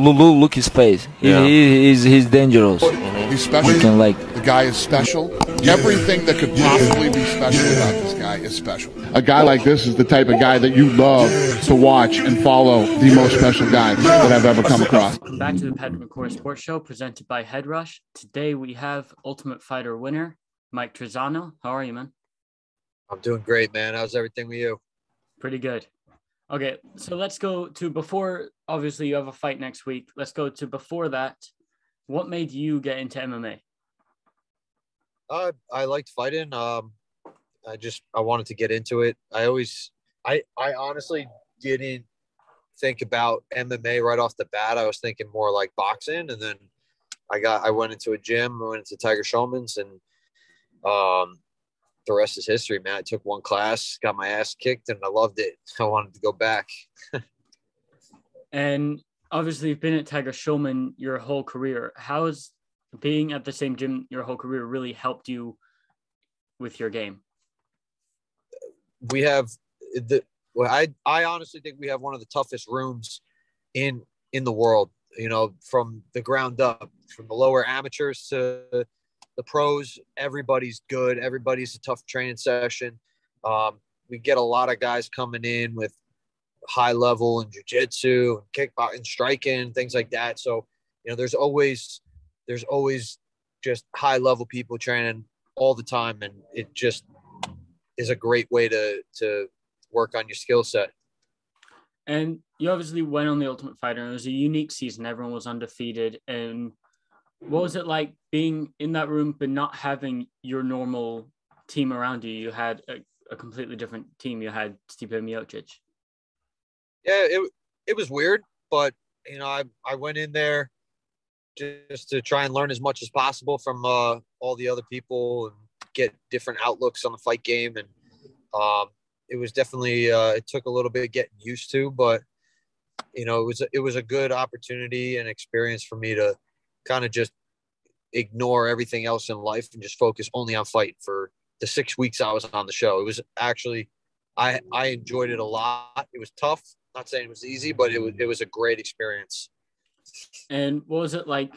look, look his face. Yeah. he, he's, he's dangerous. He's special. You can like The guy is special. Everything that could possibly be special about this guy is special. A guy like this is the type of guy that you love to watch and follow the most special guy that I've ever come across. Welcome back to the Patrick McCorry Sports Show presented by Headrush. Today we have Ultimate Fighter winner Mike Trizano. How are you, man? I'm doing great, man. How's everything with you? Pretty good. Okay, so let's go to before. Obviously, you have a fight next week. Let's go to before that. What made you get into MMA? Uh, I liked fighting. Um, I just I wanted to get into it. I always, I I honestly didn't think about MMA right off the bat. I was thinking more like boxing, and then I got I went into a gym. I went into Tiger Schulmann's, and um, the rest is history, man. I took one class, got my ass kicked, and I loved it. I wanted to go back. And obviously, you've been at Tiger Schulmann your whole career. How has being at the same gym your whole career really helped you with your game? we have the well, I I honestly think we have one of the toughest rooms in in the world. You know, from the ground up, from the lower amateurs to the pros, everybody's good. Everybody's a tough training session. Um, we get a lot of guys coming in with high level and jujitsu and kickboxing, striking, things like that. So, you know, there's always there's always just high level people training all the time, and it just is a great way to to work on your skill set. And you obviously went on the Ultimate Fighter, and it was a unique season. Everyone was undefeated. And what was it like being in that room, but not having your normal team around you? You had a, a completely different team. You had Stipe Miocic. Yeah, it it was weird, but you know, I I went in there just to try and learn as much as possible from uh, all the other people and get different outlooks on the fight game. And um, it was definitely uh, it took a little bit getting used to, but you know, it was it was a good opportunity and experience for me to kind of just ignore everything else in life and just focus only on fight for the six weeks I was on the show. It was actually I I enjoyed it a lot. It was tough. Not saying it was easy, but it was it was a great experience. And what was it like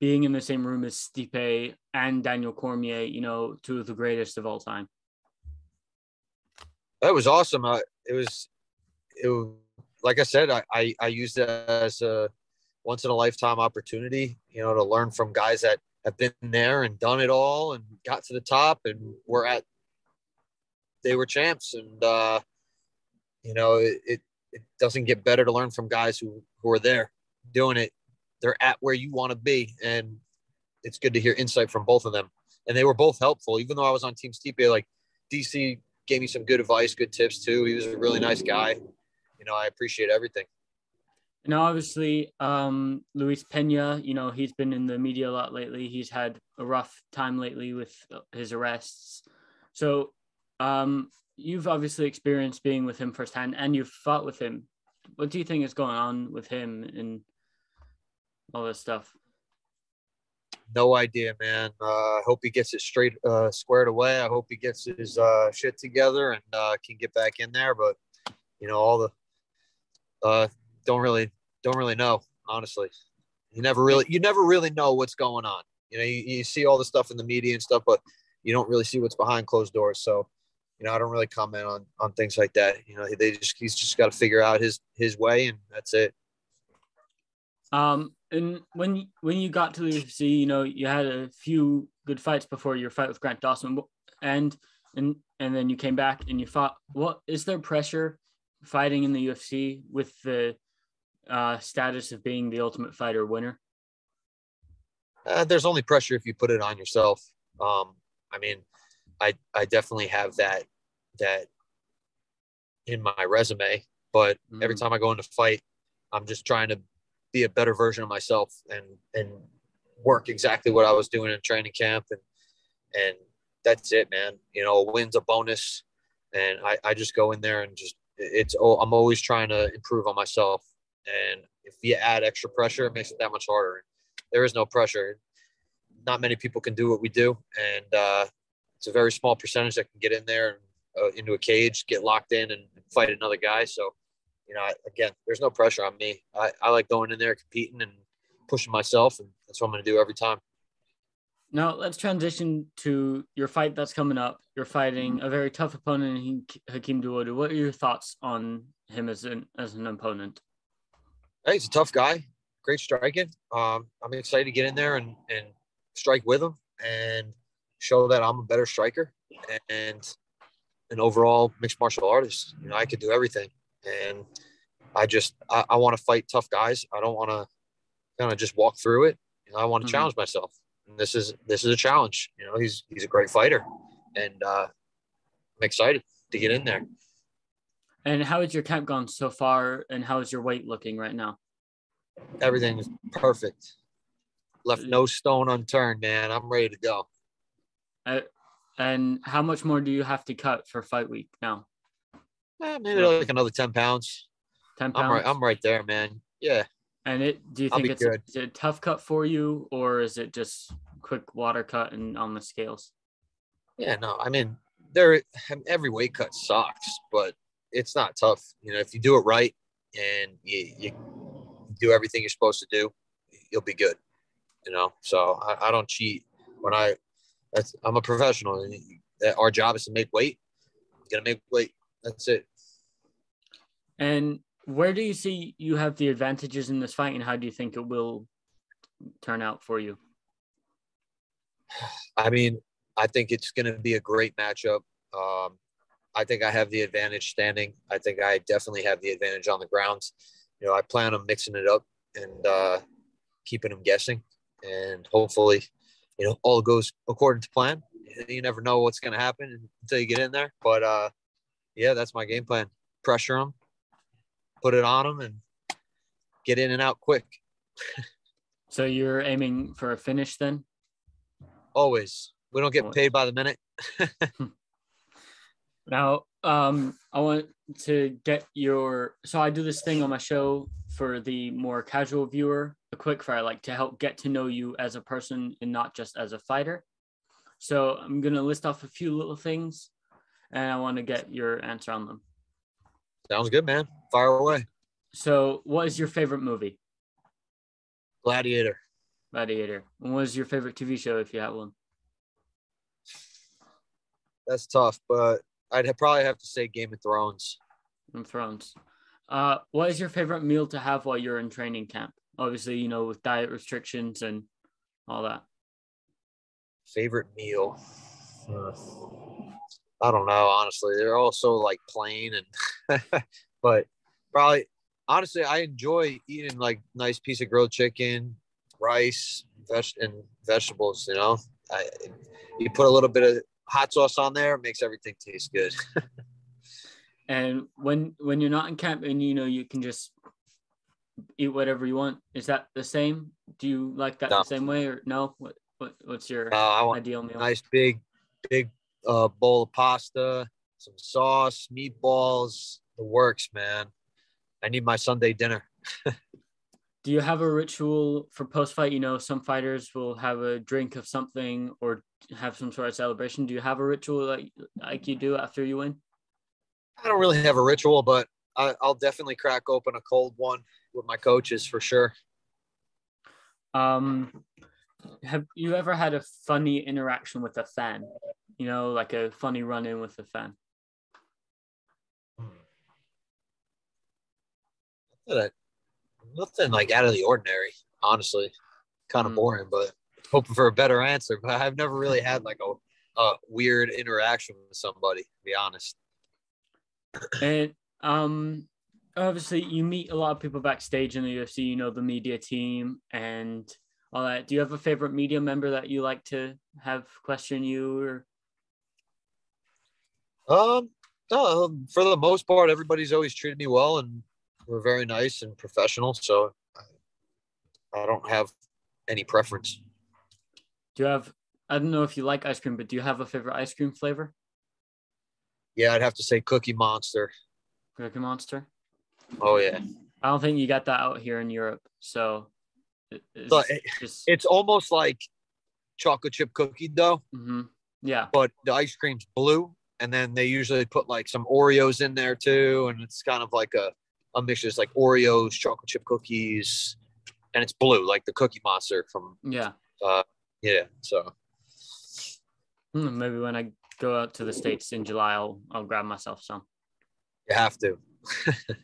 being in the same room as Stipe and Daniel Cormier? You know, two of the greatest of all time. That was awesome. Uh, it was it was, like I said, I, I I used it as a once in a lifetime opportunity, you know, to learn from guys that have been there and done it all and got to the top and were at they were champs. And uh you know it, it doesn't get better to learn from guys who who are there doing it. They're at where you want to be. And it's good to hear insight from both of them. And they were both helpful. Even though i was on team Stipe, like dc gave me some good advice good tips too. He was a really nice guy. You know i appreciate everything Now, obviously, um, Luis Pena, you know, he's been in the media a lot lately. He's had a rough time lately with his arrests. So, um, you've obviously experienced being with him firsthand and you've fought with him. What do you think is going on with him and all this stuff? no idea man uh, i hope he gets it straight uh, squared away i hope he gets his uh, shit together and uh, can get back in there but you know all the uh, don't really don't really know honestly. You never really you never really know what's going on. You know you, you see all the stuff in the media and stuff but you don't really see what's behind closed doors. So you know i don't really comment on on things like that. You know they just he's just got to figure out his his way and that's it. Um, and when when you got to the UFC, you know, you had a few good fights before your fight with Grant Dawson, and and and then you came back and you fought. What is there pressure fighting in the UFC with the uh, status of being the Ultimate Fighter winner? uh, there's only pressure if you put it on yourself. Um, I mean, I I definitely have that that in my resume, but every Mm. time I go into fight, I'm just trying to be a better version of myself and and work exactly what I was doing in training camp and and that's it, man. You know, a win's a bonus, and I I just go in there and just it's oh I'm always trying to improve on myself, and if you add extra pressure, it makes it that much harder there is no pressure. Not many people can do what we do, and uh, it's a very small percentage that can get in there and uh, into a cage, get locked in, and fight another guy. So you know, I, again, there's no pressure on me. I, I like going in there, competing, and pushing myself, and that's what I'm going to do every time. Now let's transition to your fight that's coming up. You're fighting a very tough opponent, Hakeem Dawodu. What are your thoughts on him as an as an opponent? Hey, he's a tough guy, great striking. Um, I'm excited to get in there and and strike with him and show that I'm a better striker and an overall mixed martial artist. You know, I could do everything, and I just I, I want to fight tough guys. I don't want to kind of just walk through it. You know, I want to mm-hmm. challenge myself this is this is a challenge. You know, he's he's a great fighter, and uh, I'm excited to get in there. And how has your camp gone so far? And how is your weight looking right now? Everything is perfect. Left no stone unturned, man. I'm ready to go. Uh, and how much more do you have to cut for fight week now? Eh, maybe like another ten pounds. Ten pounds. I'm right. I'm right there, man. Yeah. And it do you think it's a, a, tough cut for you, or is it just quick water cut and on the scales? Yeah, no, I mean there every weight cut sucks, but it's not tough. You know, if you do it right and you, you do everything you're supposed to do, you'll be good. You know, so I, I don't cheat when I. That's I'm a professional, and our job is to make weight. You gotta make weight. That's it. And where do you see you have the advantages in this fight, and how do you think it will turn out for you? I mean, I think it's going to be a great matchup. Um, I think I have the advantage standing. I think I definitely have the advantage on the ground. You know, I plan on mixing it up and uh, keeping them guessing, and hopefully, you know, all goes according to plan. You never know what's going to happen until you get in there, but uh, yeah, that's my game plan. Pressure them, put it on them and get in and out quick. so you're aiming for a finish then? Always. We don't get paid by the minute. now, um, I want to get your. So I do this thing on my show for the more casual viewer, a quick fire, like to help get to know you as a person and not just as a fighter. So I'm gonna list off a few little things, and I want to get your answer on them. Sounds good, man. Fire away. So, what is your favorite movie? Gladiator. Gladiator. And what is your favorite TV show if you have one? That's tough, but I'd probably have to say Game of Thrones. Game of Thrones. Uh, what is your favorite meal to have while you're in training camp? Obviously, you know, with diet restrictions and all that. Favorite meal. Uh, I don't know, honestly. They're all so like plain and but probably honestly I enjoy eating like nice piece of grilled chicken, rice, veg and vegetables, you know. I you put a little bit of hot sauce on there, makes everything taste good. and when when you're not in camp and you know you can just eat whatever you want, is that the same? Do you like that no. the same way or no? What what what's your uh, ideal meal? Nice big big a bowl of pasta, some sauce, meatballs, the works, man. I need my Sunday dinner. Do you have a ritual for post fight? You know, some fighters will have a drink of something or have some sort of celebration. Do you have a ritual like like you do after you win? I don't really have a ritual, but I, will definitely crack open a cold one with my coaches for sure. Um, have you ever had a funny interaction with a fan? you know, like a funny run in with a fan? Nothing like out of the ordinary, honestly. Kind of mm. boring, but hoping for a better answer. But I've never really had like a, a weird interaction with somebody, to be honest. And um, obviously, you meet a lot of people backstage in the UFC. You know the media team and all that. Do you have a favorite media member that you like to have question you or um, no, um, for the most part, everybody's always treated me well, and we're very nice and professional. So I don't have any preference. Do you have? I don't know if you like ice cream, but do you have a favorite ice cream flavor? Yeah, I'd have to say Cookie Monster. Cookie Monster. Oh yeah. I don't think you got that out here in Europe, so. It's, so it, just... it's almost like chocolate chip cookie dough. Mm-hmm. Yeah. But the ice cream's blue and then they usually put like some Oreos in there too, and it's kind of like a a mixture. It's like Oreos, chocolate chip cookies, and it's blue, like the Cookie Monster from Yeah. uh yeah. So Hmm, Maybe when I go out to the states in July, I'll I'll grab myself some. you have to.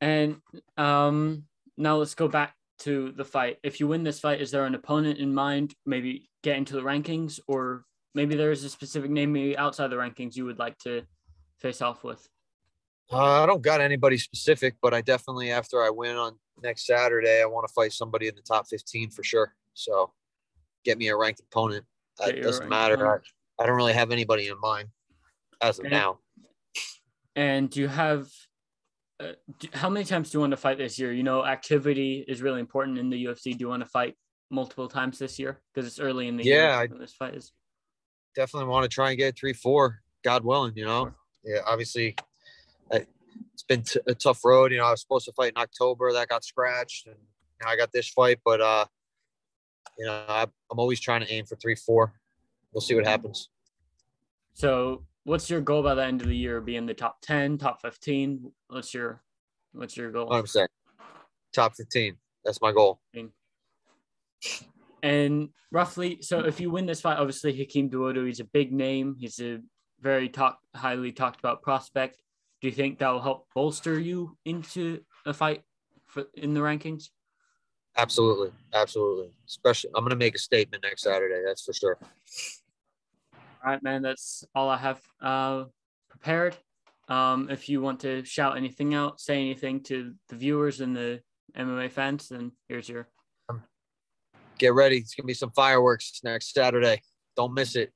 And um, now let's go back to the fight. If you win this fight, is there an opponent in mind? Maybe get into the rankings, or maybe there is a specific name maybe outside the rankings you would like to face off with. Uh, I don't got anybody specific, but I definitely after I win on next Saturday, I want to fight somebody in the top 15 for sure. So get me a ranked opponent. It doesn't matter. I. I don't really have anybody in mind as of Okay. now. And do you have uh, do, how many times do you want to fight this year? You know, activity is really important in the UFC. Do you want to fight multiple times this year because it's early in the year? Yeah, this fight is. definitely want to try and get three, four, God willing, you know. Yeah, obviously, it's been t- a tough road. You know, I was supposed to fight in October, that got scratched, and now I got this fight. But uh, you know, I, I'm always trying to aim for three, four. We'll see what happens. So, what's your goal by the end of the year? Be in the top ten, top fifteen. What's your what's your goal? I'm saying top 15. That's my goal. And roughly, so if you win this fight, obviously Hakeem Dawodu, he's a big name. He's a very talk, highly talked about prospect. Do you think that will help bolster you into a fight for, in the rankings? Absolutely, absolutely. Especially, I'm gonna make a statement next Saturday. That's for sure. All right, man. That's all I have uh, prepared. Um, if you want to shout anything out, say anything to the viewers and the MMA fans, then here's your Get ready. It's gonna be some fireworks next Saturday. Don't miss it.